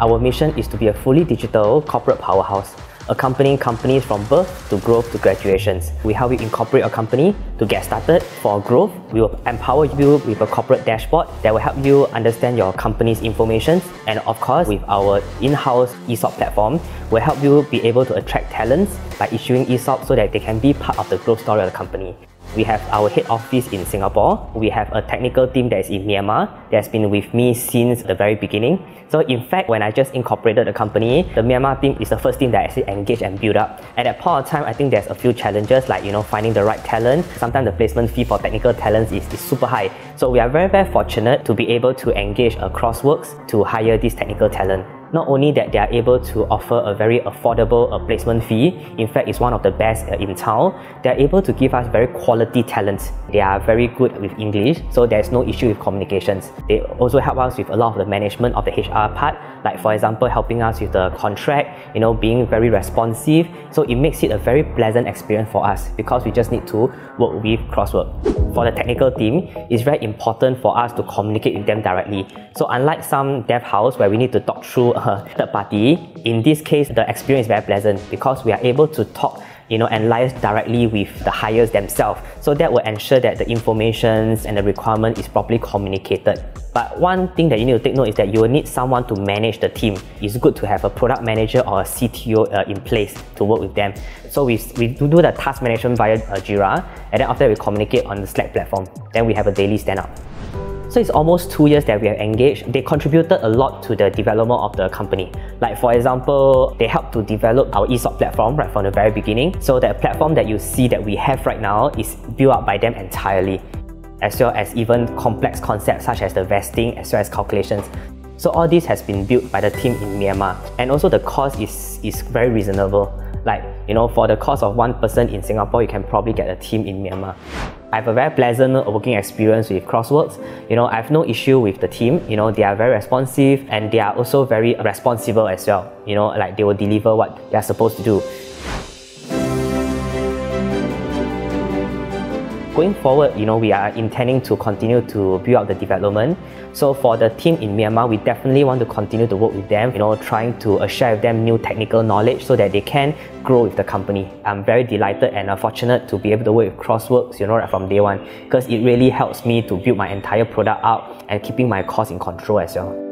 Our mission is to be a fully digital corporate powerhouse accompanying companies from birth to growth to graduations. We help you incorporate a company to get started. For growth, we will empower you with a corporate dashboard that will help you understand your company's information. And of course, with our in-house ESOP platform, will help you be able to attract talents by issuing ESOP so that they can be part of the growth story of the company. We have our head office in Singapore. We have a technical team that is in Myanmar that's been with me since the very beginning. So in fact, when I just incorporated the company, the Myanmar team is the first team that I actually engaged and built up. At that point of time, I think there's a few challenges like, you know, finding the right talent. Sometimes the placement fee for technical talents is, is super high. So we are very, very fortunate to be able to engage a Crossworks to hire this technical talent. Not only that they are able to offer a very affordable uh, placement fee, in fact it's one of the best uh, in town, they are able to give us very quality talents. They are very good with English, so there's no issue with communications. They also help us with a lot of the management of the HR part, like for example helping us with the contract, you know, being very responsive. So it makes it a very pleasant experience for us because we just need to work with Crosswork. For the technical team, it's very important for us to communicate with them directly. So unlike some dev house where we need to talk through a third party, in this case, the experience is very pleasant because we are able to talk you know, and liaise directly with the hires themselves. So that will ensure that the information and the requirement is properly communicated. But one thing that you need to take note is that you will need someone to manage the team. It's good to have a product manager or a CTO uh, in place to work with them. So we, we do the task management via uh, Jira, and then after we communicate on the Slack platform. Then we have a daily stand-up. So it's almost two years that we have engaged. They contributed a lot to the development of the company. Like for example, they helped to develop our ESOP platform right from the very beginning. So that platform that you see that we have right now is built up by them entirely as well as even complex concepts such as the vesting as well as calculations. So all this has been built by the team in Myanmar and also the cost is, is very reasonable. Like, you know, for the cost of one person in Singapore, you can probably get a team in Myanmar. I have a very pleasant uh, working experience with Crossworks. You know, I have no issue with the team. You know, they are very responsive and they are also very responsible as well. You know, like they will deliver what they are supposed to do. Going forward, you know, we are intending to continue to build up the development. So for the team in Myanmar, we definitely want to continue to work with them, you know, trying to uh, share with them new technical knowledge so that they can grow with the company. I'm very delighted and uh, fortunate to be able to work with Crossworks, you know, right from day one, because it really helps me to build my entire product up and keeping my costs in control as well.